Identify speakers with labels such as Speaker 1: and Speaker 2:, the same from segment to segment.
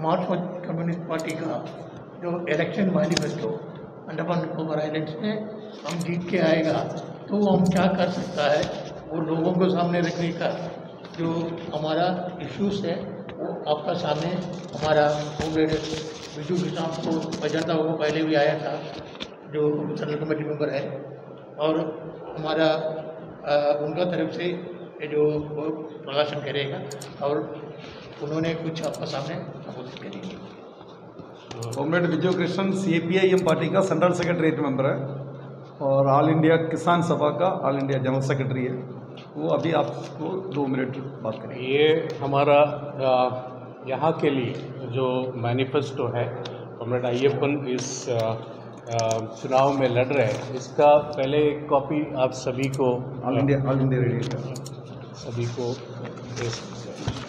Speaker 1: मार्क्सवादी communist party का जो election manifesto Andaman Nicobar islands में हम जीत के आएगा तो हम क्या कर सकता है? वो लोगों को सामने रखने का जो हमारा इश्यूज़ है, वो आपका सामने हमारा होम लीडर बिजू किसान को अजंता वो पहले भी आया था, जो सेंट्रल कमेटी मेंबर है। और हमारा उनका तरफ़ से जो प्रकाशन करेगा, और उन्होंने कुछ आपका सामने प्रस्तुत करेंगे
Speaker 2: कॉमरेड विजय कृष्णन सी पार्टी का सेंट्रल सेक्रेटरीट मेंबर है और ऑल इंडिया किसान सभा का ऑल इंडिया जनरल सेक्रेटरी है। वो अभी आपको दो मिनट बात करें
Speaker 3: ये हमारा यहाँ के लिए जो मैनिफेस्टो है कॉमरेड अय्यप्पन इस चुनाव में लड़ रहे हैं इसका पहले एक कॉपी आप सभी को
Speaker 2: all India all India radio
Speaker 3: सभी को दे सकते हैं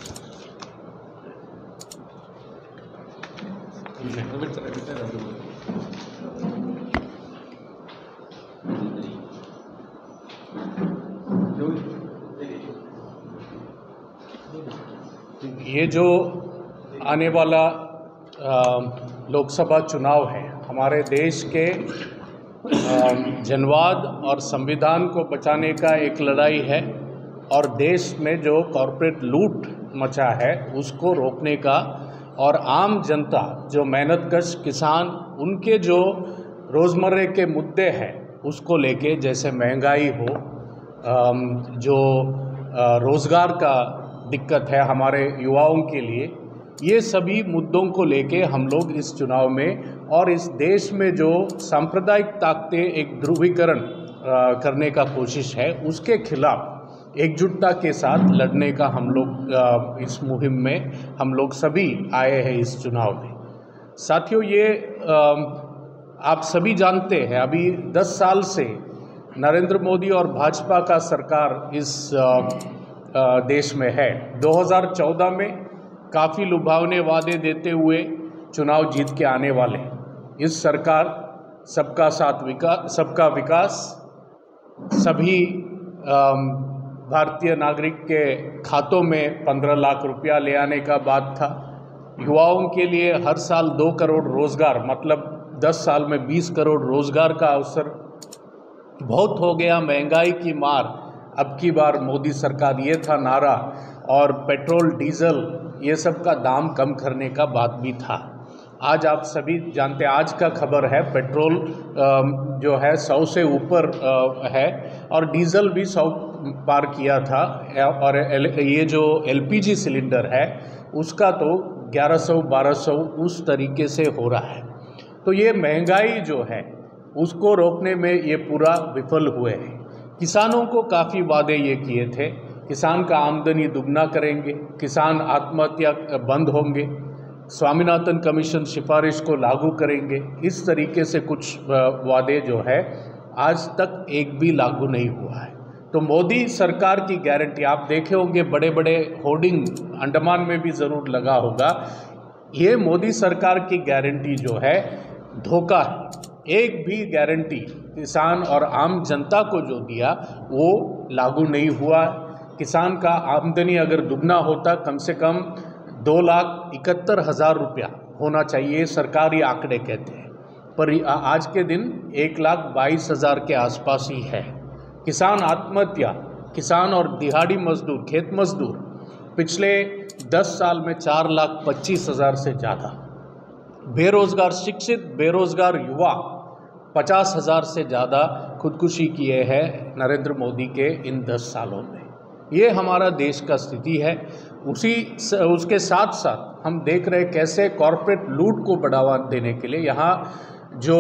Speaker 3: ये जो आने वाला लोकसभा चुनाव है, हमारे देश के जनवाद और संविधान को बचाने का एक लड़ाई है और देश में जो कॉरपोरेट लूट मचा है, उसको रोकने का और आम जनता जो मेहनतकश किसान, उनके जो रोज़मर्रे के मुद्दे हैं, उसको लेके जैसे महँगाई हो जो रोज़गार का दिक्कत है हमारे युवाओं के लिए, ये सभी मुद्दों को लेके हम लोग इस चुनाव में और इस देश में जो सांप्रदायिक ताकतें एक ध्रुवीकरण करने का कोशिश है, उसके खिलाफ एकजुटता के साथ लड़ने का हम लोग इस मुहिम में हम लोग सभी आए हैं इस चुनाव में साथियों, ये आप सभी जानते हैं, अभी 10 साल से नरेंद्र मोदी और भाजपा का सरकार इस देश में है 2014 में काफ़ी लुभावने वादे देते हुए चुनाव जीत के आने वाले। इस सरकार सबका साथ विकास सबका विकास, सभी भारतीय नागरिक के खातों में पंद्रह लाख रुपया ले आने का बात था। युवाओं के लिए हर साल दो करोड़ रोज़गार मतलब दस साल में बीस करोड़ रोज़गार का अवसर। बहुत हो गया महँगाई की मार। अब की बार मोदी सरकार ये था नारा और पेट्रोल, डीजल, ये सब का दाम कम करने का बात भी था। आज आप सभी जानते हैं, आज का खबर है पेट्रोल जो है सौ से ऊपर है और डीजल भी सौ पार किया था, और ये जो एलपीजी सिलेंडर है, उसका तो 1100 1200 उस तरीके से हो रहा है। तो ये महँगाई जो है, उसको रोकने में ये पूरा विफल हुए हैं। किसानों को काफ़ी वादे ये किए थे, किसान का आमदनी दुगना करेंगे, किसान आत्महत्या बंद होंगे, स्वामीनाथन कमीशन सिफारिश को लागू करेंगे। इस तरीके से कुछ वादे जो है, आज तक एक भी लागू नहीं हुआ है। तो मोदी सरकार की गारंटी, आप देखे होंगे बड़े बड़े होर्डिंग अंडमान में भी ज़रूर लगा होगा। ये मोदी सरकार की गारंटी जो है, धोखा, एक भी गारंटी किसान और आम जनता को जो दिया, वो लागू नहीं हुआ। किसान का आमदनी अगर दुगना होता, कम से कम दो लाख इकहत्तर हज़ार रुपया होना चाहिए, सरकारी आंकड़े कहते हैं। पर आज के दिन एक लाख बाईस हज़ार के आसपास ही है। किसान आत्महत्या, किसान और दिहाड़ी मजदूर, खेत मजदूर, पिछले दस साल में चार लाख पच्चीस हज़ार से ज़्यादा। बेरोजगार शिक्षित, बेरोजगार युवा पचास हज़ार से ज़्यादा खुदकुशी किए हैं नरेंद्र मोदी के इन दस सालों में। ये हमारा देश का स्थिति है। उसी उसके साथ साथ हम देख रहे कैसे कॉरपोरेट लूट को बढ़ावा देने के लिए यहाँ जो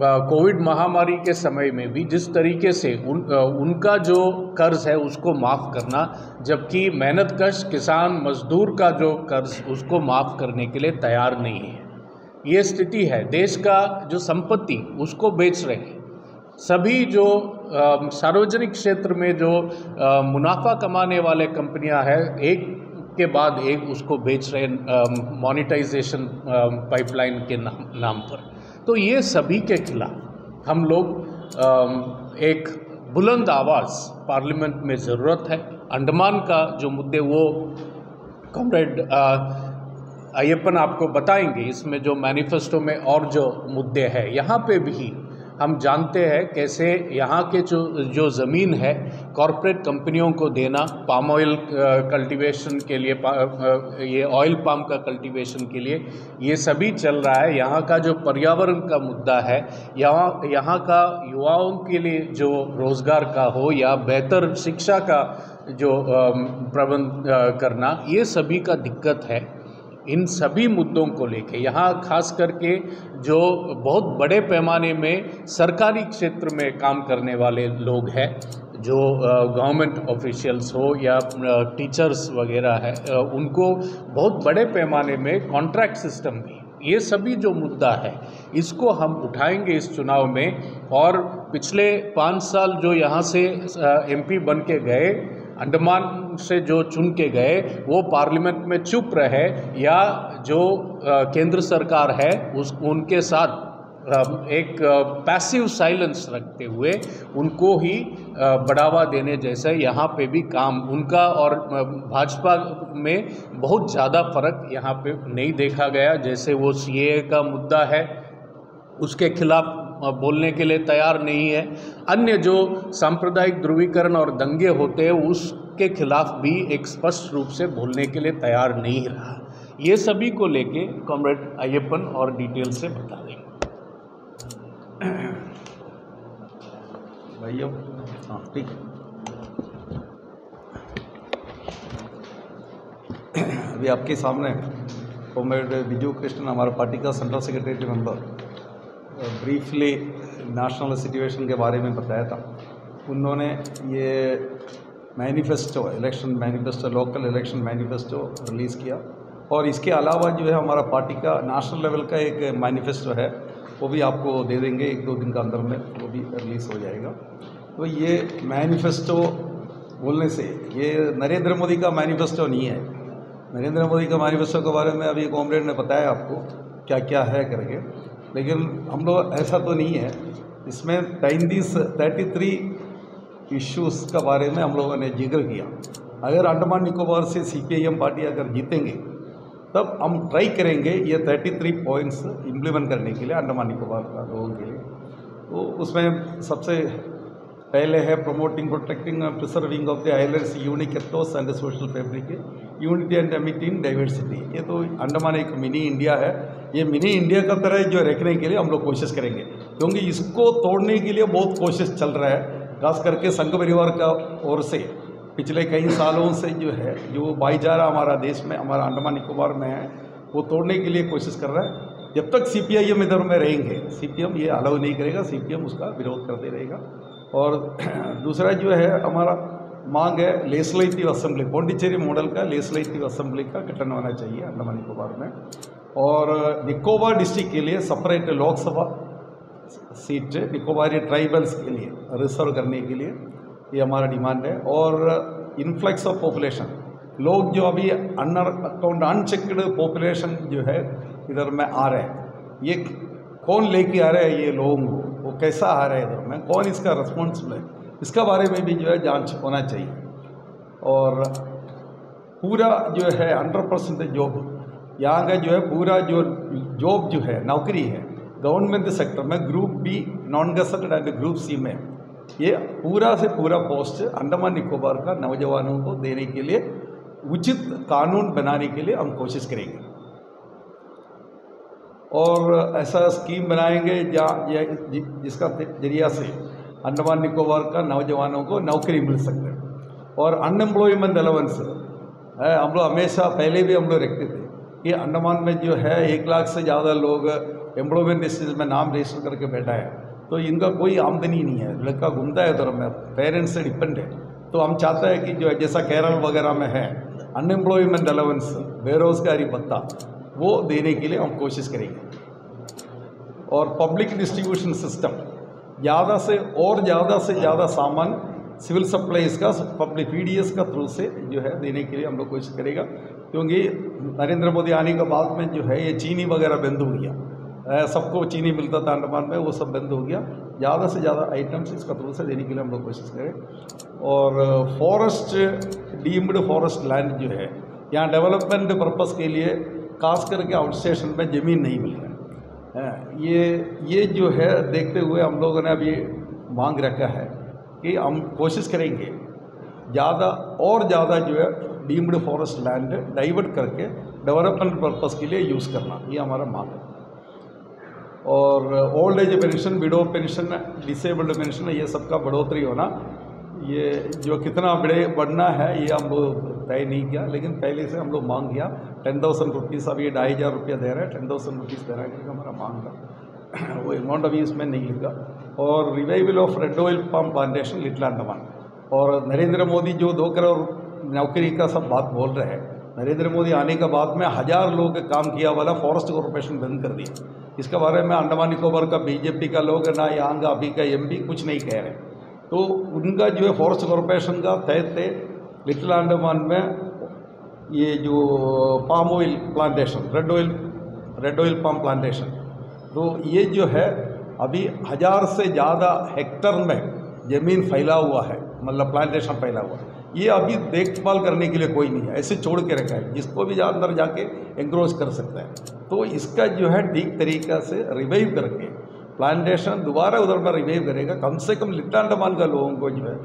Speaker 3: कोविड महामारी के समय में भी जिस तरीके से उन उनका जो कर्ज है उसको माफ़ करना जबकि मेहनतकश किसान मजदूर का जो कर्ज उसको माफ़ करने के लिए तैयार नहीं है। ये स्थिति है। देश का जो संपत्ति उसको बेच रहे हैं। सभी जो सार्वजनिक क्षेत्र में जो अ, मुनाफा कमाने वाले कंपनियाँ हैं एक के बाद एक उसको बेच रहे मोनेटाइजेशन पाइपलाइन के नाम नाम पर। तो ये सभी के खिलाफ हम लोग एक बुलंद आवाज़ पार्लियामेंट में ज़रूरत है। अंडमान का जो मुद्दे, वो कॉमरेड अयपन आपको बताएँगे, इसमें जो मैनिफेस्टो में और जो मुद्दे हैं, यहाँ पे भी हम जानते हैं कैसे यहाँ के जो जो ज़मीन है कॉरपोरेट कंपनियों को देना पाम ऑयल कल्टीवेशन के लिए ये ऑयल पाम का कल्टीवेशन के लिए, ये सभी चल रहा है। यहाँ का जो पर्यावरण का मुद्दा है, यहाँ यहाँ का युवाओं के लिए जो रोज़गार का हो या बेहतर शिक्षा का जो प्रबंध करना, ये सभी का दिक्कत है। इन सभी मुद्दों को लेके, यहाँ खास करके जो बहुत बड़े पैमाने में सरकारी क्षेत्र में काम करने वाले लोग हैं, जो गवर्नमेंट ऑफिशियल्स हो या टीचर्स वगैरह है उनको बहुत बड़े पैमाने में कॉन्ट्रैक्ट सिस्टम भी ये सभी जो मुद्दा है, इसको हम उठाएँगे इस चुनाव में। और पिछले पाँच साल जो यहाँ से एमपी बन के गए अंडमान से जो चुन के गए, वो पार्लियामेंट में चुप रहे या जो केंद्र सरकार है, उस, उनके साथ एक पैसिव साइलेंस रखते हुए उनको ही बढ़ावा देने जैसे यहाँ पे भी काम, उनका और भाजपा में बहुत ज़्यादा फ़र्क यहाँ पे नहीं देखा गया, जैसे वो सीए का मुद्दा है, उसके खिलाफ बोलने के लिए तैयार नहीं है। अन्य जो सांप्रदायिक ध्रुवीकरण और दंगे होते हैं, उसके खिलाफ भी एक स्पष्ट रूप से बोलने के लिए तैयार नहीं रहा। ये सभी को लेके कॉमरेड अय्यप्पन और डिटेल से बता देंगे
Speaker 2: अब हाँ ठीक अभी आपके सामने कॉमरेड बिजू कृष्णन, हमारा पार्टी का central secretary member briefly national situation के बारे में बताया था। उन्होंने ये manifesto election manifesto local election manifesto release किया। और इसके अलावा जो है हमारा पार्टी का नेशनल लेवल का एक मैनिफेस्टो है, वो भी आपको दे देंगे, एक दो दिन के अंदर में वो भी रिलीज़ हो जाएगा। तो ये मैनिफेस्टो बोलने से, ये नरेंद्र मोदी का मैनिफेस्टो नहीं है। नरेंद्र मोदी का मैनिफेस्टो के बारे में अभी कॉमरेड ने बताया आपको क्या क्या है करके। लेकिन हम लोग, ऐसा तो नहीं है। इसमें तैंतीस थर्टी थ्री इश्यूज़ का बारे में हम लोगों ने ज़िक्र किया। अगर अंडमान निकोबार से C P I M party अगर जीतेंगे, तब हम ट्राई करेंगे ये थर्टी थ्री पॉइंट्स इम्प्लीमेंट करने के लिए अंडमान निकोबार का लोगों के लिए। तो उसमें सबसे पहले है promoting protecting and preserving of the islands unique ethos and social fabric unity and amity in diversity ये तो अंडमान एक मिनी इंडिया है। ये मिनी इंडिया का तरह जो रखने के लिए हम लोग कोशिश करेंगे। क्योंकि इसको तोड़ने के लिए बहुत कोशिश चल रहा है, खास करके संघ परिवार का ओर से। पिछले कई सालों से जो है, जो भाईचारा हमारा देश में, हमारा अंडमान निकोबार में है, वो तोड़ने के लिए कोशिश कर रहा है। जब तक सी पी आई एम इधर में रहेंगे सी पी एम ये अलाउ नहीं करेगा सी पी एम उसका विरोध करते रहेगा। और दूसरा जो है, हमारा मांग है लेजिस्लेटिव असेंबली, पौंडीचेरी मॉडल का लेजिस्लेटिव असेंबली का गठन होना चाहिए अंडमान निकोबार में। और निकोबार डिस्ट्रिक्ट के लिए separate Lok Sabha seat Nicobari tribals के लिए रिज़र्व करने के लिए ये हमारा डिमांड है। और इन्फ्लक्स ऑफ़ पॉपुलेशन लोग जो अभी अनर अकाउंट अनचेक्ड पॉपुलेशन जो है, इधर में आ रहे हैं। ये कौन लेके आ रहे हैं ये लोगों? को वो कैसा आ रहा है इधर में? कौन इसका रिस्पॉन्सिबल है? इसका बारे में भी जो है जाँच होना चाहिए। और पूरा जो है हंड्रेड परसेंट जॉब यहाँ का जो है पूरा जो जॉब जो है, नौकरी है गवर्नमेंट सेक्टर में group B non gazetted and group C में, ये पूरा से पूरा पोस्ट अंडमान निकोबार का नौजवानों को देने के लिए उचित कानून बनाने के लिए हम कोशिश करेंगे। और ऐसा स्कीम बनाएँगे जहाँ जिसका ज़रिया से अंडमान निकोबार का नौजवानों को नौकरी मिल सके और अनएम्प्लॉयमेंट अलाउंस है, हम लोग हमेशा पहले भी हम लोग रखते थे। कि अंडमान में जो है, एक लाख से ज़्यादा लोग एम्प्लॉयमेंट लिस्ट में नाम रजिस्टर करके बैठा है। तो इनका कोई आमदनी नहीं है। लड़का घूमता है उधर, में पेरेंट्स से डिपेंड है। तो हम चाहते हैं कि जो है, जैसा केरल वगैरह में है अनएम्प्लॉयमेंट अलाउंस बेरोजगारी भत्ता, वो देने के लिए हम कोशिश करेंगे। और पब्लिक डिस्ट्रीब्यूशन सिस्टम ज़्यादा से, और ज़्यादा से ज़्यादा सामान सिविल सप्लाईज का पब्लिक पीडीएस का थ्रू से जो है, देने के लिए हम लोग कोशिश करेगा। क्योंकि नरेंद्र मोदी आने के बाद में जो है ये चीनी वगैरह बंद हो गया। सबको चीनी मिलता था अंडमान में, वो सब बंद हो गया। ज़्यादा से ज़्यादा आइटम्स इसका थ्रू से देने के लिए हम लोग कोशिश करें। और फॉरेस्ट डीम्ड फॉरेस्ट लैंड जो है, यहाँ डेवलपमेंट पर्पज़ के लिए खास करके आउट स्टेशन में ज़मीन नहीं मिल रहा है। ये ये जो है देखते हुए हम लोगों ने अभी मांग रखा है कि हम कोशिश करेंगे ज़्यादा, और ज़्यादा जो है डीम्ड फॉरेस्ट लैंड डाइवर्ट करके डेवलपमेंट पर्पस के लिए यूज़ करना, ये हमारा मांग है। और old age pension, widow pension, disabled pension, ये सबका बढ़ोतरी होना, ये जो कितना बड़े बढ़ना है, ये हम लोग तय नहीं किया, लेकिन पहले से हम लोग मांग किया टेन थाउज़ेंड रुपीज़ अभी ढाई हज़ार रुपया दे रहे हैं टेन थाउज़ेंड रुपीज़ दे रहा है क्योंकि हमारा मांग था। वो अमाउंट अभी इसमें नहीं लिखा और revival of red oil pump plantation little Andaman और नरेंद्र मोदी जो दो करोड़ नौकरी का सब बात बोल रहे हैं। नरेंद्र मोदी आने के बाद में हज़ार लोग काम किया वाला फॉरेस्ट कॉरपोरेशन बंद कर दिया। इसके बारे में अंडमान निकोबार का बीजेपी का लोग ना यहाँ का अभी का एमपी कुछ नहीं कह रहे। तो उनका जो है फॉरेस्ट कॉरपोरेशन का तय लिटिल अंडमान में ये जो palm oil plantation red oil red oil palm plantation तो ये जो है, अभी हज़ार से ज़्यादा हेक्टर में ज़मीन फैला हुआ है मतलब प्लांटेशन फैला हुआ है। ये अभी देखभाल करने के लिए कोई नहीं है, ऐसे छोड़ के रखा है, जिसको भी अंदर जाके एंक्रोच कर सकता है। तो इसका जो है ठीक तरीका से रिवाइव करके प्लांटेशन दोबारा उधर में रिवाइव करेगा, कम से कम लिट्टा अंडमान का लोगों को जो है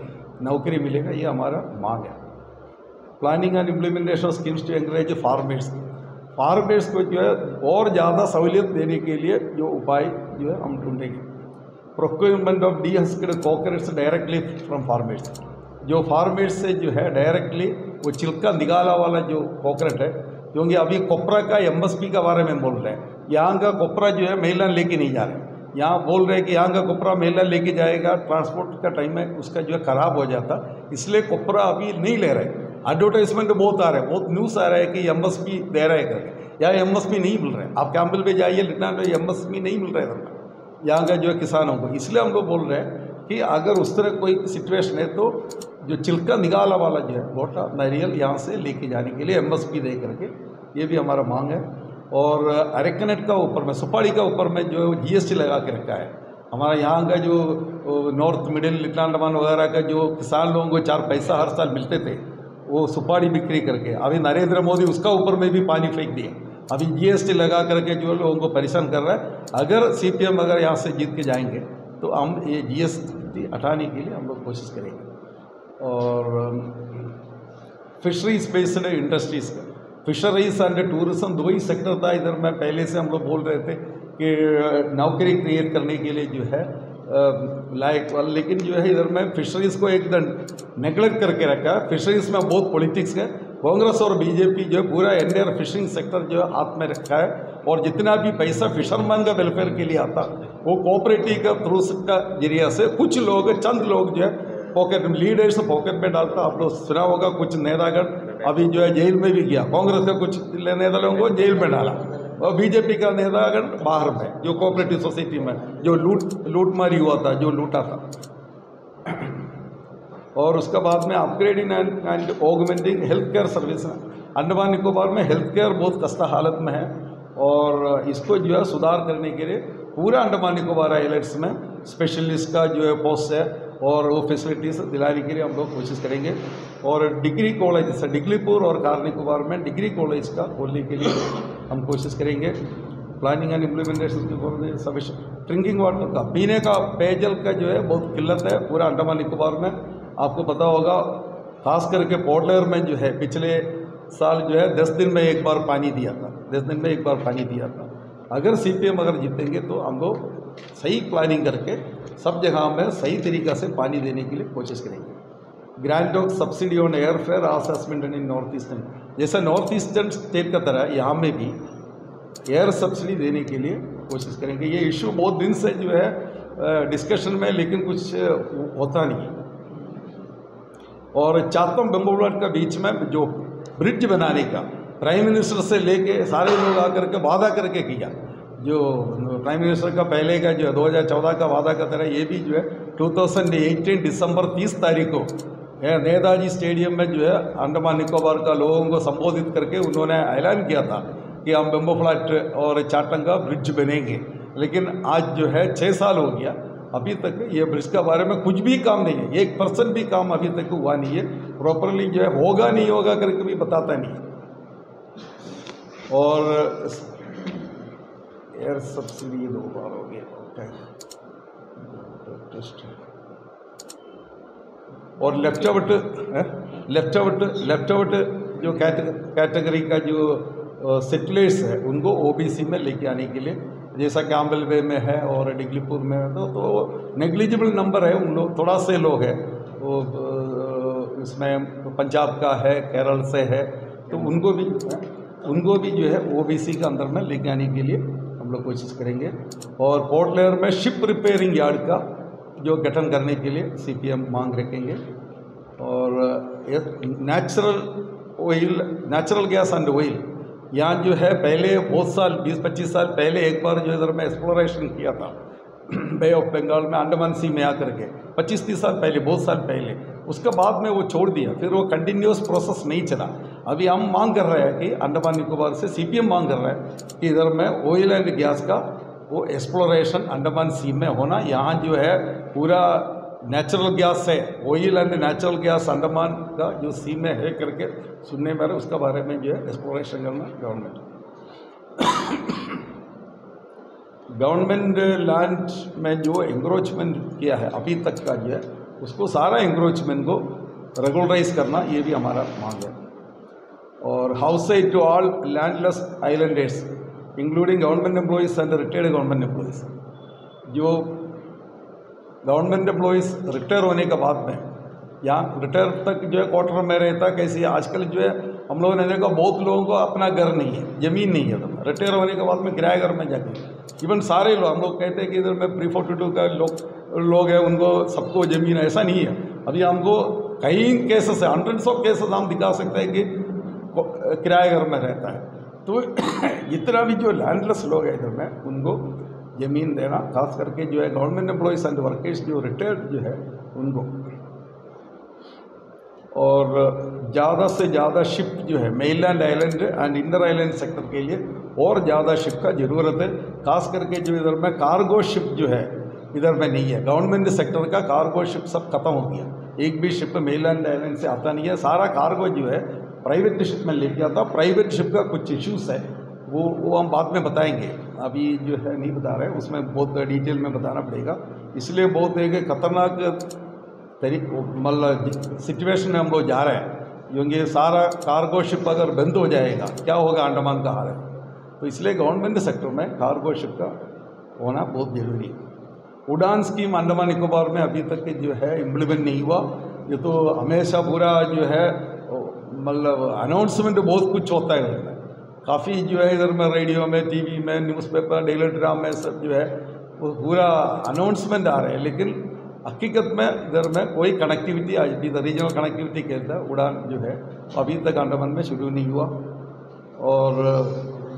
Speaker 2: नौकरी मिलेगा, ये हमारा मांग है। Planning and implementation schemes to encourage farmers farmers को जो है और ज़्यादा सहूलियत देने के लिए जो उपाय जो है हम ढूंढेंगे। Procurement of dehusked directly from farmers जो फार्मर्स से जो है डायरेक्टली वो छिलका निकाला वाला जो कॉकरेट है क्योंकि अभी कोपरा का एमएसपी के बारे में बोल रहे हैं। यहाँ का कोपरा जो है महिला लेके नहीं जा रहे यहाँ बोल रहे हैं कि यहाँ का कोपरा महिला लेके जाएगा ट्रांसपोर्ट का टाइम है, उसका जो है ख़राब हो जाता। इसलिए कोपरा अभी नहीं ले रहे। एडवर्टाइजमेंट बहुत आ रहे हैं, बहुत न्यूज़ आ रहा है कि एम दे रहे हैं करके। यहाँ एम एस पी नहीं मिल रहे आप कैंपल पे जाइए लिटना में एम नहीं मिल रहा है। यहाँ का जो है किसानों को। इसलिए हम लोग बोल रहे हैं कि अगर उस तरह कोई सिचुएशन है तो जो चिल्का निकाला वाला जो है वोटा नारियल यहाँ से लेके जाने के लिए एमएसपी दे करके, ये भी हमारा मांग है। और अरेकनेट का ऊपर में सुपाड़ी का ऊपर में जो है जीएसटी लगा के रखा है, हमारा यहाँ का जो नॉर्थ मिडिल लिटिल अंडमान वगैरह का जो किसान लोगों को चार पैसा हर साल मिलते थे, वो सुपारी बिक्री करके, अभी नरेंद्र मोदी उसका ऊपर में भी पानी फेंक दिए। अभी जीएसटी लगा करके जो लोगों को परेशान कर रहा है, अगर सीपीएम अगर यहाँ से जीत के जाएँगे तो हम ये जी जीएसटी हटाने के लिए हम लोग कोशिश करेंगे। और फिशरीज बेस्ड इंडस्ट्रीज़ का। फिशरीज एंड टूरिज़्म दो ही सेक्टर था, इधर मैं पहले से हम लोग बोल रहे थे कि नौकरी क्रिएट करने के लिए जो है लाइक लेकिन जो है इधर में फिशरीज़ को एकदम नेगलेक्ट करके रखा। फिशरीज़ में बहुत पॉलिटिक्स है। कांग्रेस और बीजेपी जो है पूरा इंडियन फिशिंग सेक्टर जो है हाथ में रखा है और जितना भी पैसा फिशरमैन का वेलफेयर के लिए आता, वो कोऑपरेटिव का थ्रू का ज़रिया से कुछ लोग, चंद लोग जो है पॉकेट लीडर्स पॉकेट में डालता, आप लोग सुना होगा कुछ नेतागढ़ अभी जो है जेल में भी गया, कांग्रेस का कुछ नेता लोगों को जेल में डाला और बीजेपी का नेतागण बाहर में, जो कोऑपरेटिव सोसाइटी में, जो लूट, लूटमारी हुआ था, जो लूटा था। और उसका बाद में upgrading and and augmenting health care service Andaman Nicobar में हेल्थ केयर बहुत कस्ता हालत में है और इसको जो है सुधार करने के लिए पूरा अंडमान निकोबार आइलैंड्स में स्पेशलिस्ट का जो है पोस्ट है और वो फैसिलिटीज़ दिलाने के लिए हम लोग कोशिश करेंगे। और डिग्री कॉलेज जैसे डिग्रीपुर और कार निकोबार में डिग्री कॉलेज का खोलने के लिए हम कोशिश करेंगे। प्लानिंग एंड इम्प्लीमेंटेशन की सब ड्रिंकिंग वाटर का पीने का, पेयजल का जो है बहुत किल्लत है पूरा अंडमान निकोबार में। आपको पता होगा, खास करके पोर्टलर में जो है, पिछले साल जो है, दस दिन में एक बार पानी दिया था। दस दिन में एक बार पानी दिया था। अगर सीपीएम अगर जीतेंगे तो हम लोग सही प्लानिंग करके, सब जगह में सही तरीक़ा से पानी देने के लिए कोशिश करेंगे। Grant of subsidy on air fare assessment in north eastern जैसे नॉर्थ ईस्टर्न स्टेट का तरह, यहाँ में भी एयर सब्सिडी देने के लिए कोशिश करेंगे। ये इशू बहुत दिन से जो है डिस्कशन में, लेकिन कुछ होता नहीं है। और चातम बेम्बोलाट का बीच में जो ब्रिज बनाने का प्राइम मिनिस्टर से लेके सारे लोग आकर के वादा करके किया। जो प्राइम मिनिस्टर का पहले का, जो है 2014 का वादा का तरह ये भी जो है 2018 दिसंबर 30 तारीख को नेताजी स्टेडियम में जो है अंडमान निकोबार का लोगों को संबोधित करके उन्होंने ऐलान किया था कि हम बेम्बो फ्लैट और चाटंग का ब्रिज बनेंगे। लेकिन आज जो है छः साल हो गया अभी तक ये ब्रिज के बारे में कुछ भी काम नहीं है। एक परसेंट भी काम अभी तक हुआ नहीं है। प्रॉपरली जो है, होगा नहीं होगा करके भी बताता नहीं और एयर सब्सिडी दो बार हो गया। और left out left out left out जो कैटेगरी का जो सेटलर्स है, उनको ओबीसी में लेके आने के लिए जैसा कैम्बल वे में है और डिगलीपुर में तो तो नेग्लिजिबल नंबर है, उन लोग, थोड़ा से लोग हैं। वो इसमें पंजाब का है, केरल से है तो उनको भी उनको भी जो है ओबीसी के अंदर में लेके आने के लिए हम लोग कोशिश करेंगे। और पोर्ट लेयर में शिप रिपेयरिंग यार्ड का जो गठन करने के लिए सीपीएम मांग रखेंगे। और natural oil natural gas and oil यहाँ जो है, पहले बहुत साल 20-25 साल पहले एक बार जो इधर में एक्सप्लोरेशन किया था बे ऑफ़ बंगाल में अंडमान सी में आकर के 25-30 साल पहले, बहुत साल पहले। उसके बाद में वो छोड़ दिया, फिर वो कंटिन्यूस प्रोसेस नहीं चला। अभी हम मांग कर रहे हैं कि अंडमान निकोबार से सीपीएम मांग कर रहे हैं कि इधर में ऑयल एंड गैस का वो एक्सप्लोरेशन अंडमान सी में होना, यहाँ जो है पूरा नेचुरल गैस है oil and natural gas Andaman का जो सी में है करके सुनने में उसके बारे में जो है एक्सप्लोरेशन करना गवर्नमेंट गवर्नमेंट लैंड में जो इंक्रोचमेंट किया है, अभी तक का जो है उसको सारा इंक्रोचमेंट को रेगुलराइज करना, ये भी हमारा मांग है। और house to all landless islanders including government employees and retired government employees जो गवर्नमेंट एम्प्लॉयज़ रिटायर होने के बाद में यहाँ रिटायर तक जो है क्वार्टर में रहता कैसे आजकल जो है, हम लोगों ने देखा बहुत लोगों को अपना घर नहीं है, ज़मीन नहीं है तो रिटायर होने के बाद में किराया घर में जाके। इवन सारे लोग, हम लोग कहते हैं कि इधर में प्री फोर्टी टू का लोग लोग हैं, उनको सबको ज़मीन है, ऐसा नहीं है। अभी हमको कई केसेस है हंड्रेड्स ऑफ़ केसेस हम दिखा सकते हैं कि को- किराया घर में रहता है। तो इतना भी जो लैंडलेस लोग हैं इधर में, उनको ज़मीन देना खास करके जो है गवर्नमेंट एम्प्लॉयज़ एंड वर्कर्स जो रिटायर्ड जो है, उनको। और ज़्यादा से ज़्यादा शिप जो है mainland island and inter island sector के लिए और ज़्यादा शिप का ज़रूरत है। खास करके जो इधर में कार्गो शिप जो है, इधर में नहीं है। गवर्नमेंट सेक्टर का कार्गो शिप सब खत्म हो गया। एक भी शिप मेनलैंड आइलैंड से आता नहीं है। सारा कार्गो जो है प्राइवेट शिप में लेके आता। प्राइवेट शिप का कुछ इश्यूज़ है। वो वो हम बाद में बताएँगे। अभी जो है नहीं बता रहे, उसमें बहुत डिटेल में बताना पड़ेगा। इसलिए बहुत एक खतरनाक तरी मतलब सिचुएशन में हम लोग जा रहे हैं। क्योंकि सारा कार्गो शिप अगर बंद हो जाएगा, क्या होगा अंडमान का हाल है? तो इसलिए गवर्नमेंट सेक्टर में कार्गो शिप का होना बहुत ज़रूरी है। उड़ान स्कीम अंडमान निकोबार में अभी तक जो है इम्प्लीमेंट नहीं हुआ। ये तो हमेशा पूरा जो है मतलब अनाउंसमेंट बहुत कुछ होता है। काफ़ी जो है इधर में रेडियो में टीवी में न्यूज़पेपर डेली ड्राम में सब जो है, वो पूरा अनाउंसमेंट आ रहे हैं। लेकिन हकीकत में इधर में कोई कनेक्टिविटी आज भी रीजनल कनेक्टिविटी के अंदर उड़ान जो है, अभी तक अंडमान में शुरू नहीं हुआ। और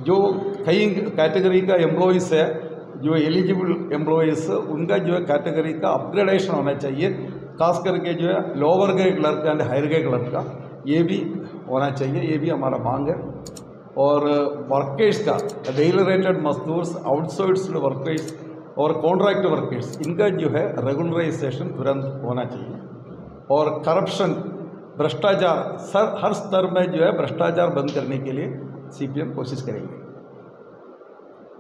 Speaker 2: जो कई कैटेगरी का एम्प्लॉयज़ है, जो एलिजिबल एम्प्लॉयज़ उनका जो है कैटेगरी का अपग्रेडेशन होना चाहिए, खास करके जो है lower grade clerk and higher grade clerk का ये भी होना चाहिए, ये भी हमारा मांग है। और वर्कर्स का डेली रेटेड मजदूर्स आउटसोर्स्ड वर्कर्स और कॉन्ट्रैक्ट वर्कर्स इनका जो है रेगुलराइजेशन तुरंत होना चाहिए। और करप्शन भ्रष्टाचार, सर, हर स्तर में जो है भ्रष्टाचार बंद करने के लिए सीपीएम कोशिश करेंगे।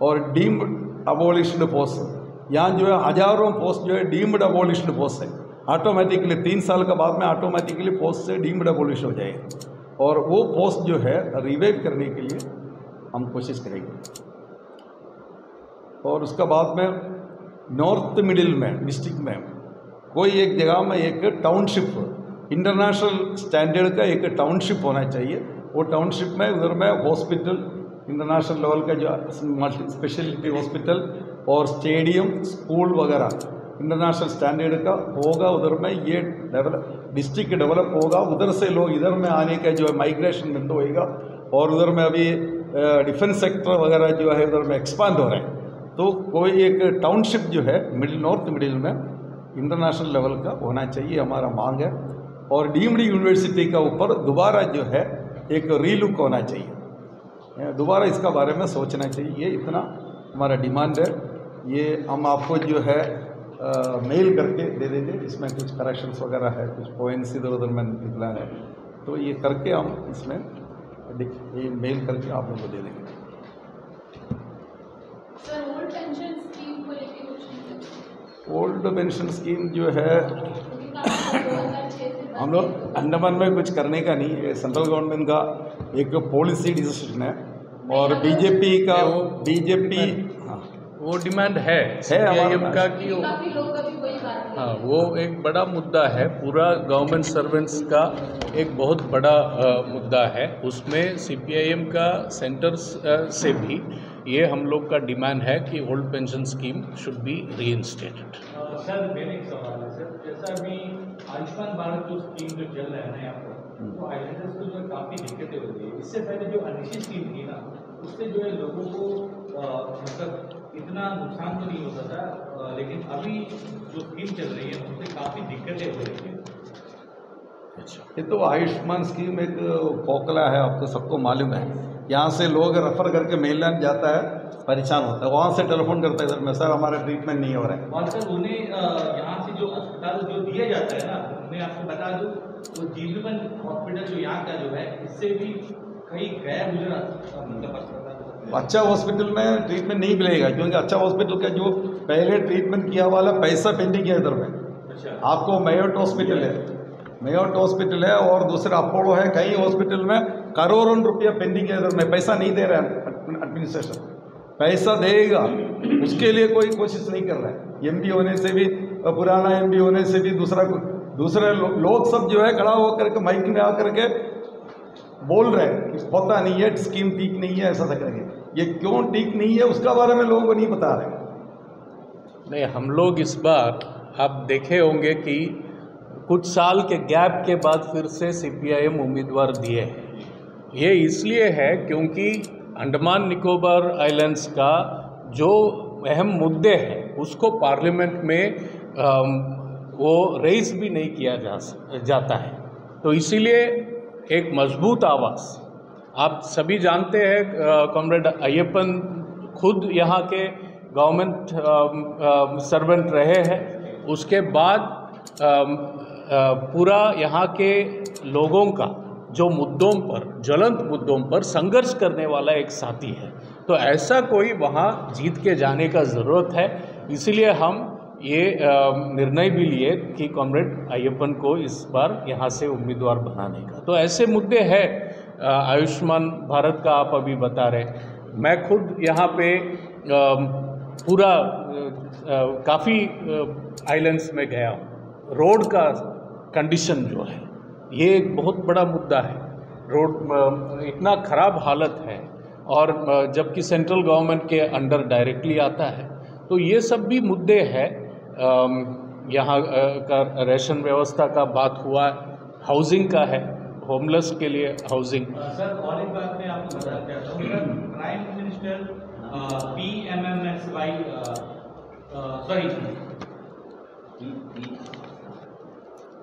Speaker 2: और डीम्ड अबोलिश्ड पोस्ट यहाँ जो है हज़ारों पोस्ट जो है डीम्ड अबोलिश्ड पोस्ट है। ऑटोमेटिकली तीन साल के बाद में ऑटोमेटिकली पोस्ट से डीम्ड अबोलिश हो जाएगा। और वो पोस्ट जो है रिवाइव करने के लिए हम कोशिश करेंगे। और उसके बाद में नॉर्थ मिडिल में डिस्ट्रिक्ट में, कोई एक जगह में एक टाउनशिप इंटरनेशनल स्टैंडर्ड का एक टाउनशिप होना चाहिए। वो टाउनशिप में, उधर में हॉस्पिटल इंटरनेशनल लेवल का जो स्पेशलिटी हॉस्पिटल और स्टेडियम स्कूल वगैरह। इंटरनेशनल स्टैंडर्ड का होगा उधर में, ये डेवलप डिस्ट्रिक्ट डेवलप होगा, उधर से लोग इधर में आने का जो है माइग्रेशन बंद होएगा, और उधर में अभी डिफेंस सेक्टर वगैरह जो है उधर में एक्सपांड हो रहे हैं। तो कोई एक टाउनशिप जो है मिडिल नॉर्थ मिडिल में इंटरनेशनल लेवल का होना चाहिए, हमारा मांग है। और डीम्ड यूनिवर्सिटी का ऊपर दोबारा जो है, एक रीलुक होना चाहिए। दोबारा इसका बारे में सोचना चाहिए ये इतना हमारा डिमांड है। ये हम आपको जो है मेल करके दे देंगे इसमें कुछ करेक्शंस वगैरह है कुछ पॉइंट्स इधर उधर में निकला है। तो ये करके हम इसमें ये मेल करके आप लोगों को दे देंगे।
Speaker 4: ओल्ड पेंशन स्कीम
Speaker 2: जो है हम लोग अंडमान में कुछ करने का नहीं है सेंट्रल गवर्नमेंट का एक पॉलिसी डिसीज़न है। और बीजेपी का बीजेपी
Speaker 3: वो डिमांड है सीपीआईएम का। कि वो-
Speaker 4: काफ़ी लोग अभी वही बात कर
Speaker 3: हाँ वो एक बड़ा मुद्दा है। पूरा गवर्नमेंट सर्वेंट्स का एक बहुत बड़ा अ, मुद्दा है। उसमें सीपीआईएम का सेंटर्स अ, से भी ये हम लोग का डिमांड है कि old pension scheme should be reinstated
Speaker 5: sir मेरा एक सवाल है सर। जैसा अभी आयुष्मान भारत जो स्कीम जो चल रहा है ना यहाँ पर तो आईएलएस को जो काफ़ी दिक्कतें हो रही है। इससे पहले जो अनिश्चित स्कीम थी ना उससे जो है लोगों को मतलब इतना नुकसान तो नहीं होता था लेकिन अभी जो स्कीम चल रही है उससे काफ़ी दिक्कतें हो रही है।
Speaker 2: ये तो आयुष्मान स्कीम एक खोखला है आपको सबको मालूम है। यहाँ से लोग रेफर करके मेलैंड जाता है परेशान होता है। वहाँ से टेलीफोन करता है इधर में सर हमारा ट्रीटमेंट नहीं हो रहा है।
Speaker 5: और सर उन्हें यहाँ से जो अस्पताल जो दिया जाता है ना मैं आपको बता दूँ वो जीवन हॉस्पिटल जो यहाँ का जो है इससे भी कई गैर गुजरा मतलब
Speaker 2: अच्छा हॉस्पिटल में ट्रीटमेंट नहीं मिलेगा क्योंकि अच्छा हॉस्पिटल का जो पहले ट्रीटमेंट किया वाला पैसा पेंडिंग है इधर में।
Speaker 5: अच्छा।
Speaker 2: आपको मेयोट हॉस्पिटल है। मेयोट हॉस्पिटल है और दूसरा अपोलो है कई हॉस्पिटल में करोड़ों रुपया पेंडिंग है इधर में। पैसा नहीं दे रहा है एडमिनिस्ट्रेशन पैसा देगा। उसके लिए कोई कोशिश नहीं कर रहा है। एमबी होने से भी पुराना एमबी होने से भी दूसरा दूसरे लोग सब जो है खड़ा होकर के माइक में आकर के बोल रहे हैं कि पता नहीं है स्कीम ठीक नहीं है ऐसा करके ये क्यों ठीक नहीं है उसका बारे में लोगों को नहीं बता रहे
Speaker 3: नहीं हम लोग इस बार आप देखे होंगे कि कुछ साल के गैप के बाद फिर से सीपीआईएम उम्मीदवार दिए हैं। ये इसलिए है क्योंकि अंडमान निकोबार आइलैंड्स का जो अहम मुद्दे हैं उसको पार्लियामेंट में अम, वो रेज भी नहीं किया जा जाता है। तो इसीलिए एक मज़बूत आवाज़। आप सभी जानते हैं कॉमरेड अय्यप्पन खुद यहाँ के गवर्नमेंट सर्वेंट रहे हैं। उसके बाद अम, अ, पूरा यहाँ के लोगों का जो मुद्दों पर ज्वलंत मुद्दों पर संघर्ष करने वाला एक साथी है। तो ऐसा कोई वहाँ जीत के जाने का ज़रूरत है। इसीलिए हम ये निर्णय भी लिए कि कॉमरेड अय्यप्पन को इस बार यहाँ से उम्मीदवार बनाने का। तो ऐसे मुद्दे हैं आयुष्मान भारत का आप अभी बता रहे मैं खुद यहाँ पे पूरा काफ़ी आइलैंड्स में गया हूँ। रोड का कंडीशन जो है, ये एक बहुत बड़ा मुद्दा है। रोड इतना ख़राब हालत है और जबकि सेंट्रल गवर्नमेंट के अंडर डायरेक्टली आता है। तो ये सब भी मुद्दे हैं यहाँ का रेशन व्यवस्था का बात हुआ हाउसिंग का है होमलेस के लिए हाउसिंग
Speaker 5: सर और एक बात मैं आपको बताना चाहता हूँ prime minister P M M S Y sorry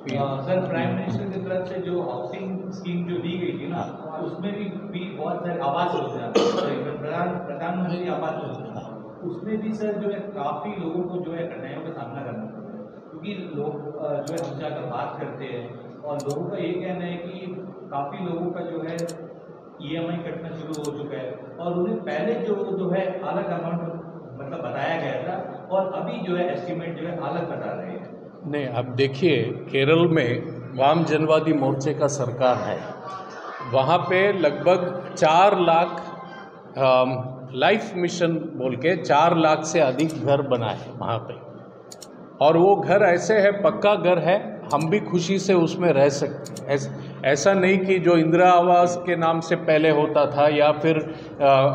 Speaker 5: sir prime minister की तरफ़ से जो हाउसिंग स्कीम जो दी गई थी ना उसमें भी, भी बहुत सारे आवास योजना प्रधानमंत्री आवास योजना उसमें भी सर जो है काफ़ी लोगों को जो है कठिनाइयों का सामना करना पड़ता है। क्योंकि लोग जो है हमसे जाकर बात करते हैं और लोगों का ये कहना है कि काफ़ी लोगों का जो है ईएमआई कटना शुरू हो चुका है और उन्हें पहले जो जो है अलग अमाउंट मतलब बताया गया था और अभी जो है एस्टिमेट जो है अलग बता रहे हैं।
Speaker 3: नहीं अब देखिए, केरल में वाम जनवादी मोर्चे का सरकार है। वहाँ पे लगभग चार लाख लाइफ मिशन बोल के चार लाख से अधिक घर बना है वहाँ पे। और वो घर ऐसे है पक्का घर है हम भी खुशी से उसमें रह सकते ऐस, ऐसा नहीं कि जो इंदिरा आवास के नाम से पहले होता था या फिर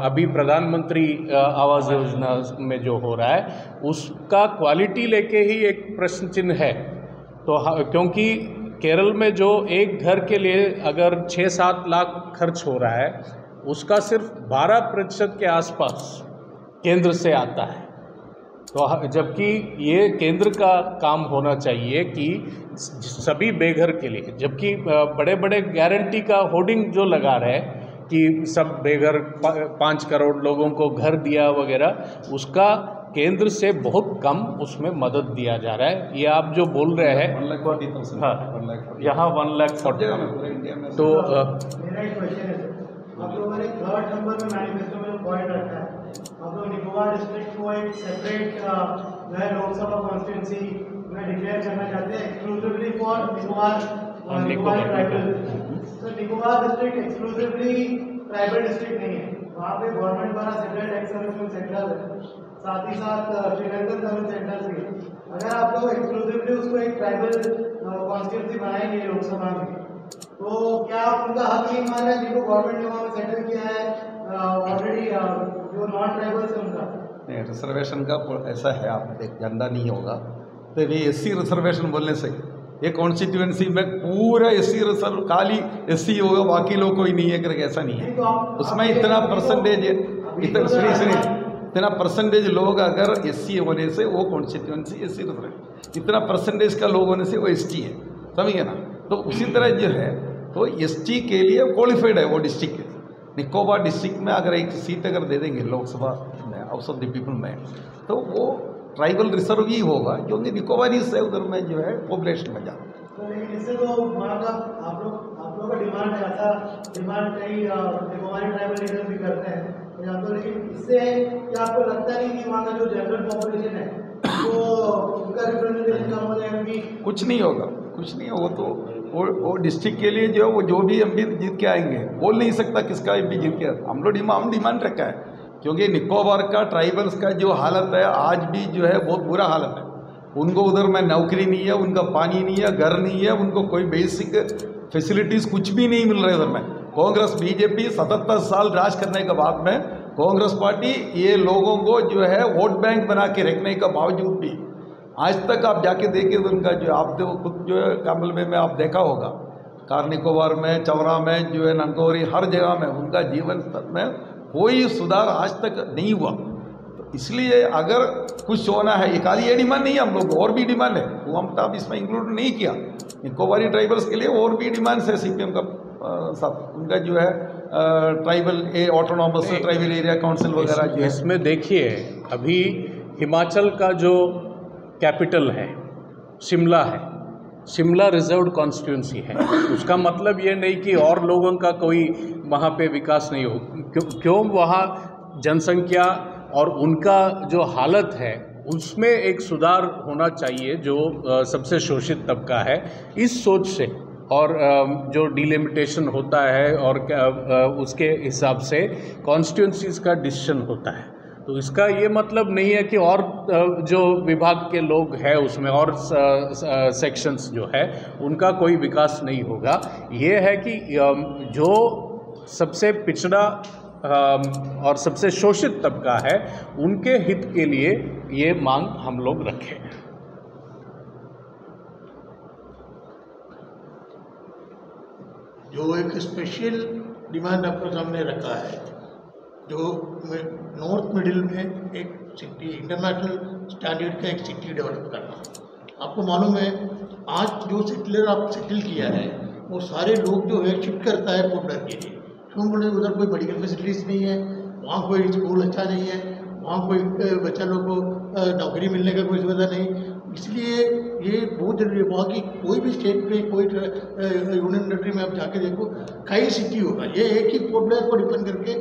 Speaker 3: अभी प्रधानमंत्री आवास योजना में जो हो रहा है उसका क्वालिटी लेके ही एक प्रश्न चिन्ह है। तो क्योंकि केरल में जो एक घर के लिए अगर छः सात लाख खर्च हो रहा है उसका सिर्फ़ 12 प्रतिशत के आसपास केंद्र से आता है। तो जबकि ये केंद्र का काम होना चाहिए कि सभी बेघर के लिए जबकि बड़े बड़े गारंटी का होर्डिंग जो लगा रहे हैं कि सब बेघर पाँच करोड़ लोगों को घर दिया वगैरह उसका केंद्र से बहुत कम उसमें मदद दिया जा रहा है। ये आप जो बोल रहे हैं
Speaker 2: वन लाख
Speaker 3: हाँ यहाँ वन लाख तो अ,
Speaker 1: है
Speaker 6: आप लोगों ने थर्ड नंबर में मैनिफेस्टो में पॉइंट रखा है। आप लोग निकोबार डिस्ट्रिक्ट को एक सेपरेट जो है लोकसभा कॉन्स्टिट्यूंसी में डिक्लेयर करना चाहते हैं एक्सक्लूसिवली फॉर निकोबार ट्राइबल तो Nicobar district exclusively tribal district नहीं है। वहाँ पे गवर्नमेंट द्वारा सेपरेट एक्स सर्विसमेंट सेंटर है। साथ ही साथ श्रीलंकन सर्विस सेंटर्स भी अगर आप लोग एक्सक्लूसिवली उसको एक ट्राइबल कॉन्स्टिट्यूंसी बनाएँगे लोकसभा में तो क्या उनका हक नहीं मान रहे हैं? जिनको गवर्नमेंट ने वहाँ सेटल किया है ऑलरेडी जो नॉन ट्राइबल्स है उनका।
Speaker 2: नहीं रिजर्वेशन का ऐसा है आप देख जानना नहीं होगा। तो ये एस रिजर्वेशन बोलने से ये कॉन्स्टिट्यूएंसी में पूरा एस सी रिज़र्व खाली एस सी होगा बाकी लोग कोई नहीं है करके ऐसा नहीं है।
Speaker 6: तो आप
Speaker 2: उसमें
Speaker 6: आप
Speaker 2: इतना
Speaker 6: तो-
Speaker 2: परसेंटेज इतना
Speaker 6: तो
Speaker 2: सुनिए सुनिए इतना परसेंटेज लोग अगर एस सी होने से वो कॉन्स्टिट्यूएंसी एस सी इतना परसेंटेज का लोग होने से वो एस टी है। समझिए ना? तो उसी तरह जो है तो एस टी के लिए क्वालिफाइड है वो डिस्ट्रिक्ट निकोबार डिस्ट्रिक्ट में अगर एक सीट अगर दे देंगे लोकसभा में हाउस ऑफ़ द पीपल में तो वो ट्राइबल रिज़र्व ही होगा क्योंकि निकोबारी से उधर में जो है पॉपुलेशन में जाता
Speaker 6: तो इससे तो आप लोग आप लोगों का डिमांड है ऐसा डिमांड कई हमारे ट्राइबल लीडर भी करते हैं तो तो लेकिन इससे क्या आपको लगता नहीं कि वहाँ का जो जनरल पॉपुलेशन है वो उनका रिप्रेजेंटेशन कम हो जाएगा
Speaker 2: कुछ नहीं होगा कुछ नहीं होगा तो वो वो डिस्ट्रिक्ट के लिए जो है वो जो भी एम जीत के आएँगे, बोल नहीं सकता किसका एम जीत के हम लोग डिमांड हम डिमांड रखा है। क्योंकि निकोबार का ट्राइबल्स का जो हालत है, आज भी जो है बहुत बुरा हालत है। उनको उधर में नौकरी नहीं है, उनका पानी नहीं है, घर नहीं है, उनको कोई बेसिक फैसिलिटीज़ कुछ भी नहीं मिल रहा उधर में। कांग्रेस बीजेपी सतहत्तर साल राज करने के बाद में कांग्रेस पार्टी ये लोगों को जो है वोट बैंक बना के रखने के बावजूद भी आज तक आप जाके देखिए तो उनका जो आप देखो खुद जो है कामल में, में आप देखा होगा। कार निकोबार में चौरा में जो है नंगौरी हर जगह में उनका जीवन स्तर में कोई सुधार आज तक नहीं हुआ। तो इसलिए अगर कुछ होना है एक आधी ये डिमांड नहीं है हम लोग और भी डिमांड है वो हम तो अब इसमें इंक्लूड नहीं किया। निकोबारी ट्राइबल्स के लिए और भी डिमांड्स है सी का साथ उनका जो है tribal a autonomous tribal area council वगैरह जो है।
Speaker 3: इसमें देखिए अभी हिमाचल का जो कैपिटल है, शिमला है। शिमला रिजर्व्ड कॉन्स्टिट्यूंसी है। उसका मतलब ये नहीं कि और लोगों का कोई वहाँ पे विकास नहीं हो। क्यों क्यों वहाँ जनसंख्या और उनका जो हालत है, उसमें एक सुधार होना चाहिए जो सबसे शोषित तबका है। इस सोच से और जो डिलिमिटेशन होता है और उसके हिसाब से कॉन्स्टिट्यूंसीज का डिसीज़न होता है। तो इसका ये मतलब नहीं है कि और जो विभाग के लोग हैं उसमें और सेक्शंस जो है, उनका कोई विकास नहीं होगा। ये है कि जो सबसे पिछड़ा और सबसे शोषित तबका है, उनके हित के लिए ये मांग हम लोग रखें।
Speaker 1: जो एक स्पेशल डिमांड आपके सामने रखा है जो नॉर्थ मिडिल में एक सिटी इंटरनेशनल स्टैंडर्ड का एक सिटी डेवलप करना आपको मालूम है, आज जो सेटलर आप सेटल किया है, वो सारे लोग जो है शिफ्ट करता है पोर्टलर के लिए। क्यों बोले उधर कोई मेडिकल फैसिलिटीज़ नहीं है, वहाँ कोई स्कूल अच्छा नहीं है, वहाँ कोई बच्चा लोग को नौकरी मिलने का कोई सुविधा नहीं। इसलिए ये बहुत ज़रूरी है, वहाँ की कोई भी स्टेट में कोई यूनियन टेरेटरी में आप जाके देखो, कई सिटी होगा। ये एक ही पोर्ट ब्लेयर को डिपेंड करके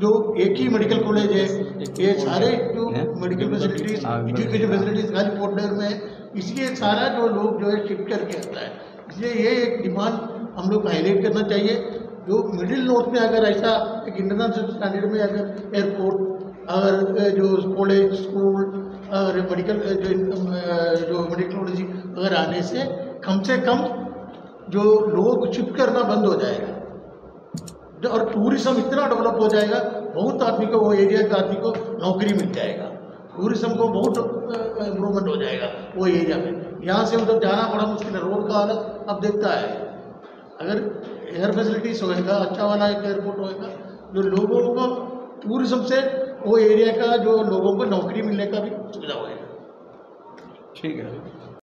Speaker 1: जो एक ही मेडिकल कॉलेज है ये सारे जो मेडिकल फैसिलिटीज़ एजुकेशन फैसिलिटीज़ खाली पोर्ट ब्लेयर में है इसलिए सारा जो लोग जो है शिफ्ट करके आता है। इसलिए ये एक डिमांड हम लोग हाईलाइट करना चाहिए। जो मिडिल नॉर्थ में अगर ऐसा एक इंटरनेशनल स्टैंडर्ड में अगर एयरपोर्ट अगर जो कॉलेज स्कूल और मेडिकल जो जो मेडिकल कॉलेज अगर आने से कम से कम जो लोग शिफ्ट करना बंद हो जाएगा। और टूरिज़्म इतना डेवलप हो जाएगा, बहुत आदमी को, वो एरिया के आदमी को नौकरी मिल जाएगा। टूरिज़्म को बहुत इम्प्रूवमेंट हो जाएगा वो एरिया में। यहाँ से उधर जाना बड़ा मुश्किल है रोड का हालत अब देखता है। अगर एयर फैसिलिटीज़ होएगा अच्छा वाला एक एयरपोर्ट होएगा, जो लोगों को टूरिज़्म से वो एरिया का, जो लोगों को नौकरी मिलने का भी सुविधा होएगा।
Speaker 2: ठीक है।